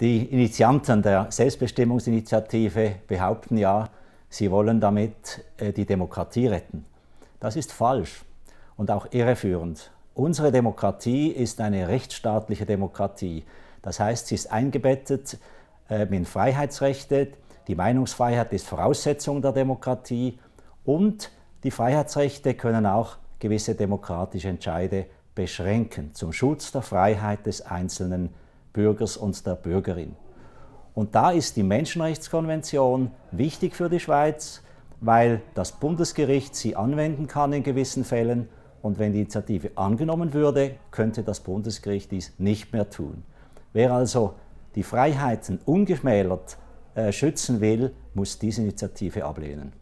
Die Initianten der Selbstbestimmungsinitiative behaupten ja, sie wollen damit äh, die Demokratie retten. Das ist falsch und auch irreführend. Unsere Demokratie ist eine rechtsstaatliche Demokratie. Das heißt, sie ist eingebettet ähm, in Freiheitsrechte. Die Meinungsfreiheit ist Voraussetzung der Demokratie und die Freiheitsrechte können auch gewisse demokratische Entscheide beschränken zum Schutz der Freiheit des einzelnen Bürgers und der Bürgerin. Und da ist die Menschenrechtskonvention wichtig für die Schweiz, weil das Bundesgericht sie anwenden kann in gewissen Fällen. Und wenn die Initiative angenommen würde, könnte das Bundesgericht dies nicht mehr tun. Wer also die Freiheiten ungeschmälert äh, schützen will, muss diese Initiative ablehnen.